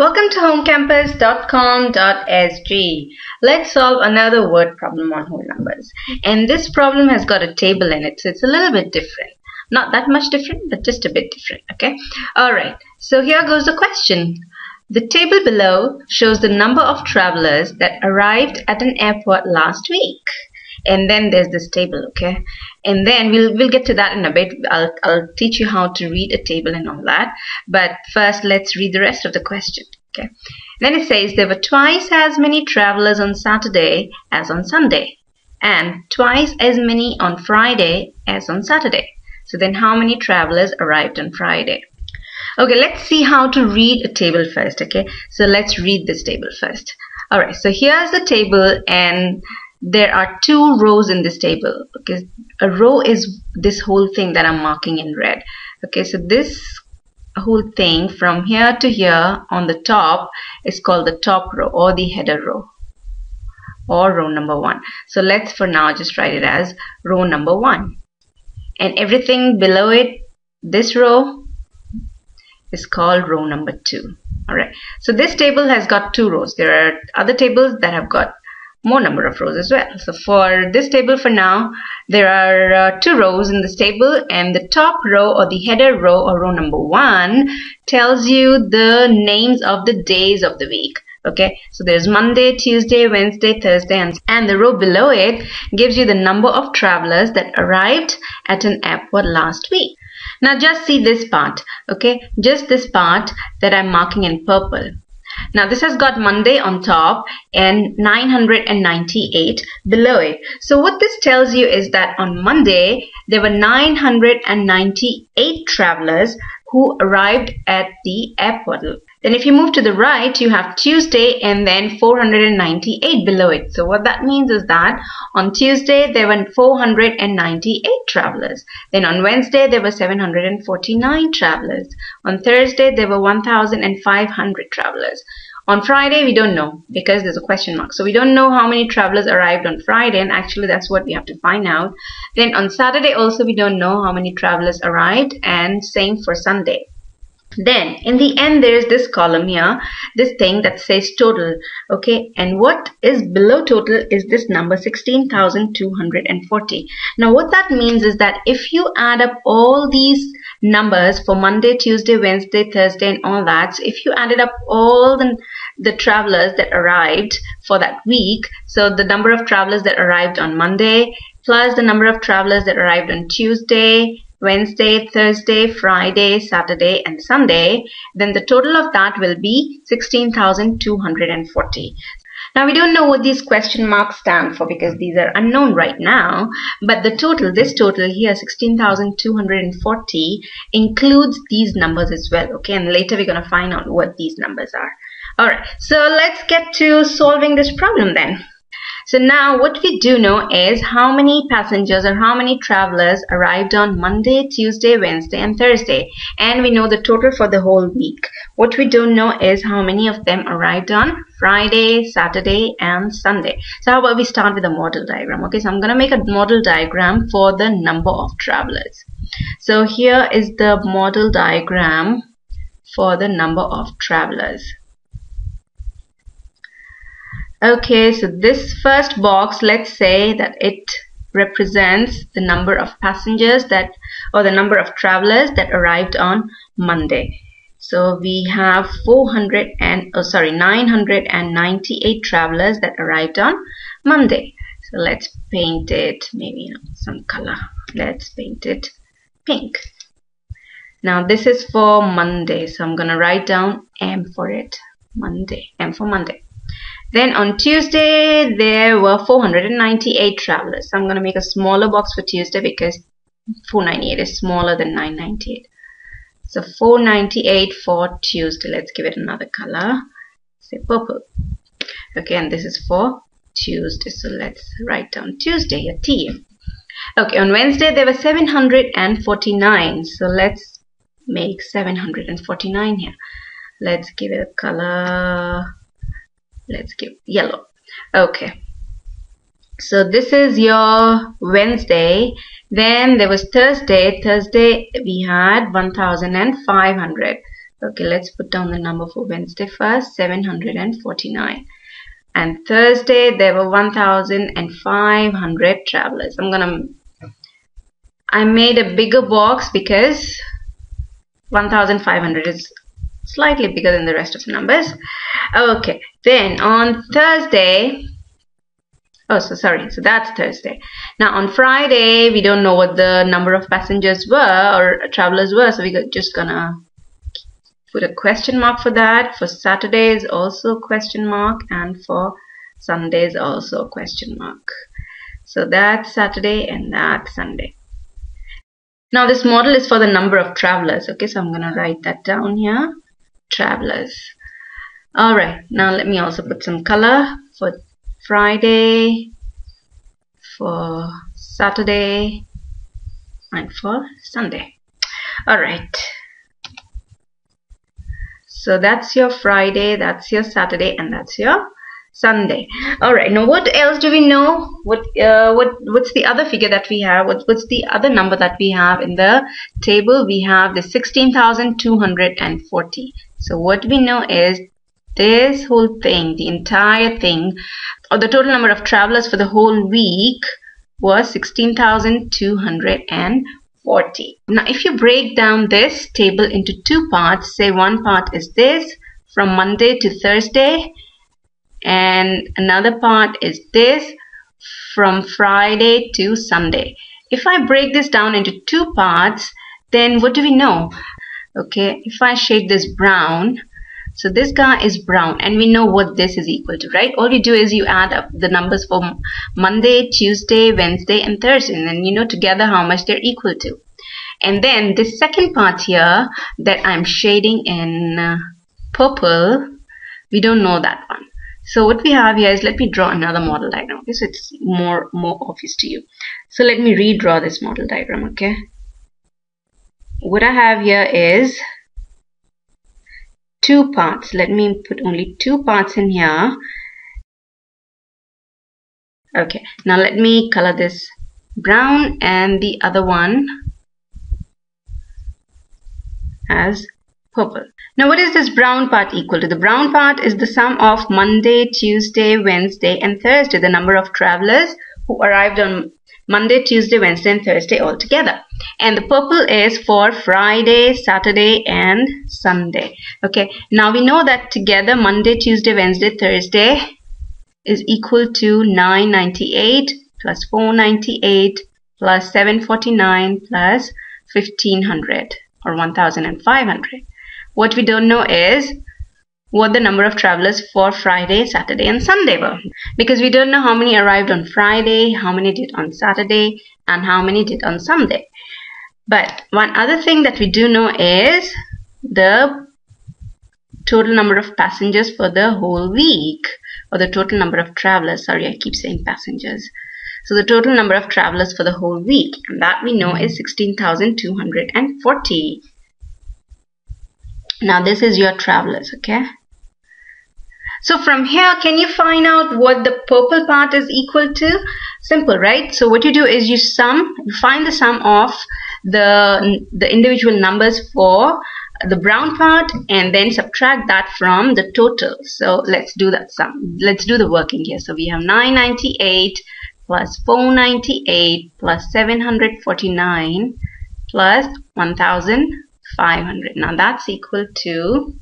Welcome to homecampus.com.sg. Let's solve another word problem on whole numbers. And this problem has got a table in it, so it's a little bit different. Not that much different, but just a bit different, okay? Alright, so here goes the question. The table below shows the number of travelers that arrived at an airport last week and then there's this table okay? And then we'll we'll get to that in a bit. I'll, I'll teach you how to read a table and all that. But first let's read the rest of the question okay? Then it says there were twice as many travelers on Saturday as on Sunday and twice as many on Friday as on Saturday. So then how many travelers arrived on Friday? Okay let's see how to read a table first okay? So let's read this table first. Alright so here's the table and there are two rows in this table okay? A row is this whole thing that I'm marking in red okay? So this whole thing from here to here on the top is called the top row or the header row or row number one. So let's for now just write it as row number one. And everything below it this row is called row number two. Alright so this table has got two rows. There are other tables that have got more number of rows as well. So for this table for now, there are uh, two rows in this table and the top row or the header row or row number one tells you the names of the days of the week. Okay, so there's Monday, Tuesday, Wednesday, Thursday, and, and the row below it gives you the number of travelers that arrived at an airport last week. Now just see this part, okay, just this part that I'm marking in purple. Now this has got Monday on top and 998 below it. So what this tells you is that on Monday there were 998 travelers who arrived at the airport. Then if you move to the right, you have Tuesday and then 498 below it. So what that means is that on Tuesday, there were 498 travelers. Then on Wednesday, there were 749 travelers. On Thursday, there were 1,500 travelers. On Friday, we don't know because there's a question mark. So we don't know how many travelers arrived on Friday and actually that's what we have to find out. Then on Saturday also we don't know how many travelers arrived and same for Sunday. Then in the end there is this column here, this thing that says total. Okay, and what is below total is this number 16,240. Now what that means is that if you add up all these numbers for Monday, Tuesday, Wednesday, Thursday and all that, so if you added up all the, the travelers that arrived for that week, so the number of travelers that arrived on Monday plus the number of travelers that arrived on Tuesday, Wednesday, Thursday, Friday, Saturday and Sunday, then the total of that will be 16,240. Now we don't know what these question marks stand for because these are unknown right now, but the total, this total here, 16,240 includes these numbers as well, okay? And later we're going to find out what these numbers are. Alright, so let's get to solving this problem then. So now what we do know is how many passengers or how many travelers arrived on Monday, Tuesday, Wednesday and Thursday. And we know the total for the whole week. What we don't know is how many of them arrived on Friday, Saturday and Sunday. So how about we start with a model diagram. Okay, so I'm going to make a model diagram for the number of travelers. So here is the model diagram for the number of travelers. Okay, so this first box, let's say that it represents the number of passengers that or the number of travelers that arrived on Monday. So we have 400 and oh sorry 998 travelers that arrived on Monday. So let's paint it maybe some color. Let's paint it pink. Now this is for Monday. So I'm gonna write down M for it. Monday. M for Monday. Then on Tuesday, there were 498 travelers. So I'm going to make a smaller box for Tuesday because 498 is smaller than 998. So 498 for Tuesday. Let's give it another color. Say purple. Okay, and this is for Tuesday. So let's write down Tuesday, a T. Okay, on Wednesday there were 749. So let's make 749 here. Let's give it a color let's give yellow. Okay. So this is your Wednesday. Then there was Thursday. Thursday we had 1500 Okay, let's put down the number for Wednesday first, 749. And Thursday, there were 1,500 travelers. I'm gonna, I made a bigger box because 1,500 is slightly bigger than the rest of the numbers. Okay, then on Thursday, oh, so sorry, so that's Thursday. Now on Friday, we don't know what the number of passengers were or travelers were, so we're just gonna put a question mark for that. For Saturday is also a question mark and for Sundays also a question mark. So that's Saturday and that's Sunday. Now this model is for the number of travelers. Okay, so I'm to write that down here. Travelers. Alright, now let me also put some color for Friday, for Saturday, and for Sunday. Alright. So that's your Friday, that's your Saturday, and that's your Sunday. All right. Now, what else do we know? What uh, what what's the other figure that we have? What, what's the other number that we have in the table? We have the sixteen thousand two hundred and forty. So what we know is this whole thing, the entire thing, or the total number of travelers for the whole week was 16,240. Now if you break down this table into two parts, say one part is this from Monday to Thursday and another part is this from Friday to Sunday. If I break this down into two parts, then what do we know? Okay, if I shade this brown, so this guy is brown and we know what this is equal to, right? All you do is you add up the numbers for Monday, Tuesday, Wednesday and Thursday and then you know together how much they're equal to. And then this second part here that I'm shading in uh, purple, we don't know that one. So what we have here is, let me draw another model diagram, okay, so it's more, more obvious to you. So let me redraw this model diagram, okay. What I have here is two parts. Let me put only two parts in here. Okay, now let me color this brown and the other one as purple. Now what is this brown part equal to? The brown part is the sum of Monday, Tuesday, Wednesday and Thursday, the number of travelers who arrived on Monday, Tuesday, Wednesday and Thursday all together. And the purple is for Friday, Saturday and Sunday. Okay, now we know that together Monday, Tuesday, Wednesday, Thursday is equal to 998 plus 498 plus 749 plus 1500 or 1500. What we don't know is what the number of travelers for Friday, Saturday and Sunday were. Because we don't know how many arrived on Friday, how many did on Saturday and how many did on Sunday. But one other thing that we do know is the total number of passengers for the whole week or the total number of travelers. Sorry, I keep saying passengers. So the total number of travelers for the whole week and that we know is 16,240. Now this is your travelers, okay? So from here, can you find out what the purple part is equal to? Simple, right? So what you do is you sum, you find the sum of the, the individual numbers for the brown part and then subtract that from the total. So let's do that sum. Let's do the working here. So we have 998 plus 498 plus 749 plus 1500. Now that's equal to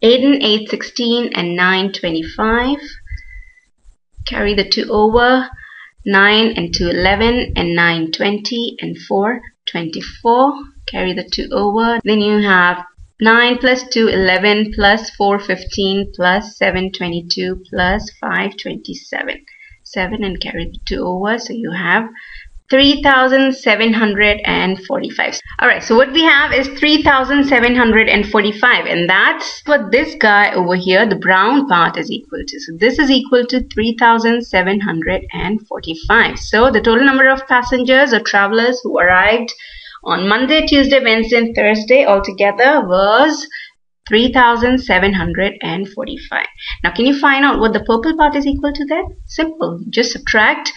8 and 8, 16 and 9, 25. Carry the 2 over. 9 and 2, 11 and 9, 20 and 4, 24. Carry the 2 over. Then you have 9 plus 2, 11 plus 4, 15 plus 7, 22 plus 5, 27. 7 and carry the 2 over. So you have 3745 all right so what we have is 3745 and that's what this guy over here the brown part is equal to. So this is equal to 3745 so the total number of passengers or travelers who arrived on Monday Tuesday Wednesday and Thursday altogether was 3745 now can you find out what the purple part is equal to that simple. Just subtract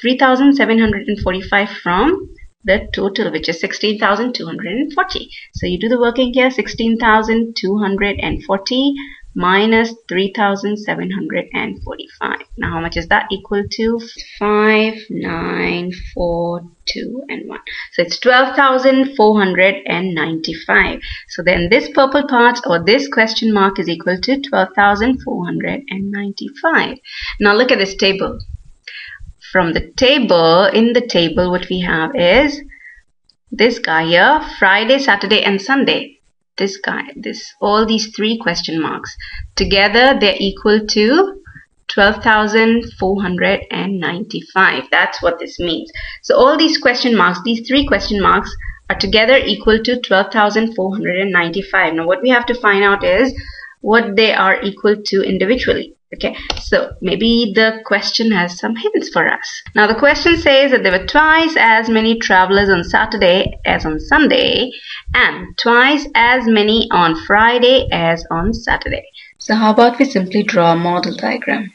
3745 from the total which is 16,240. So you do the working here 16,240 minus 3745 now how much is that equal to? 5 9 4 2 and 1 so it's 12495 so then this purple part or this question mark is equal to 12495 now look at this table from the table in the table what we have is this guy here Friday Saturday and Sunday. This guy this all these three question marks. Together they're equal to 12,495 that's what this means. So all these question marks these three question marks are together equal to 12,495 now what we have to find out is what they are equal to individually okay so maybe the question has some hints for us now the question says that there were twice as many travelers on Saturday as on Sunday and twice as many on Friday as on Saturday so how about we simply draw a model diagram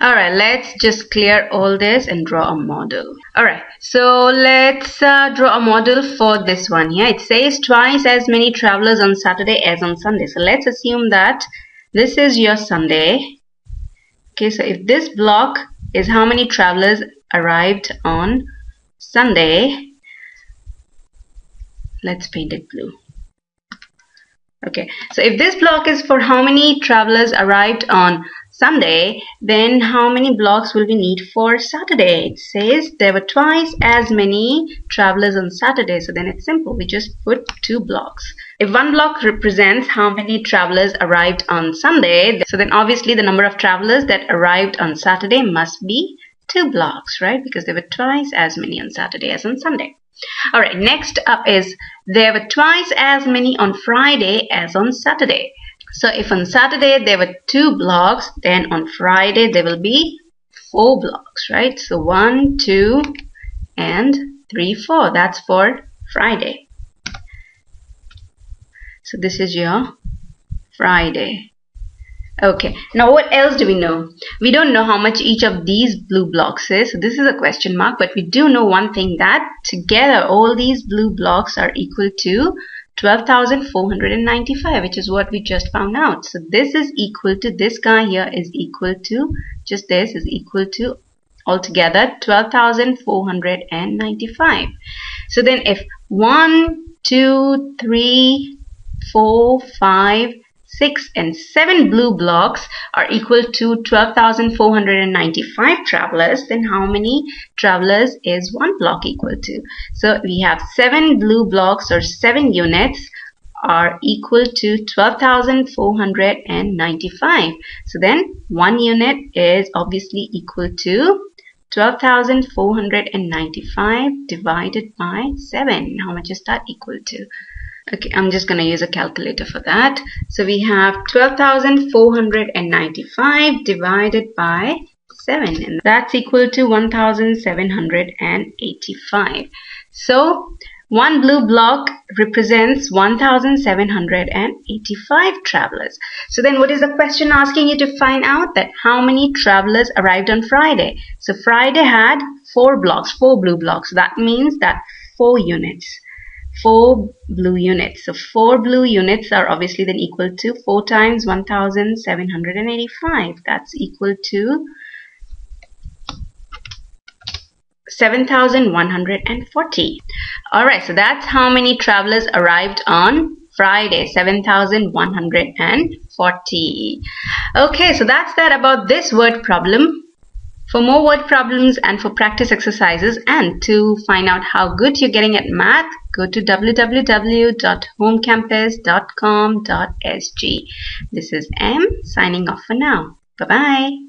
Alright, let's just clear all this and draw a model. Alright, so let's uh, draw a model for this one here. It says twice as many travelers on Saturday as on Sunday. So let's assume that this is your Sunday. Okay, so if this block is how many travelers arrived on Sunday, let's paint it blue. Okay, so if this block is for how many travelers arrived on Sunday, then how many blocks will we need for Saturday? It says there were twice as many travelers on Saturday. So then it's simple. We just put two blocks. If one block represents how many travelers arrived on Sunday, so then obviously the number of travelers that arrived on Saturday must be two blocks, right? Because there were twice as many on Saturday as on Sunday. Alright, next up is there were twice as many on Friday as on Saturday. So if on Saturday there were two blocks, then on Friday there will be four blocks, right? So one, two, and three, four. That's for Friday. So this is your Friday. Okay, now what else do we know? We don't know how much each of these blue blocks is. So this is a question mark, but we do know one thing that together all these blue blocks are equal to 12,495 which is what we just found out. So this is equal to this guy here is equal to just this is equal to altogether 12,495. So then if 1, 2, 3, 4, 5, 6 and 7 blue blocks are equal to 12,495 travelers, then how many travelers is one block equal to? So we have 7 blue blocks or 7 units are equal to 12,495. So then one unit is obviously equal to 12,495 divided by 7. How much is that equal to? Okay, I'm just going to use a calculator for that. So we have 12,495 divided by 7 and that's equal to 1,785. So one blue block represents 1,785 travelers. So then what is the question asking you to find out that how many travelers arrived on Friday? So Friday had four blocks, four blue blocks. That means that four units four blue units. So four blue units are obviously then equal to 4 times 1785. That's equal to 7140. Alright, so that's how many travelers arrived on Friday, 7140. Okay, so that's that about this word problem. For more word problems and for practice exercises and to find out how good you're getting at math, go to www.homecampus.com.sg. This is M signing off for now. Bye bye.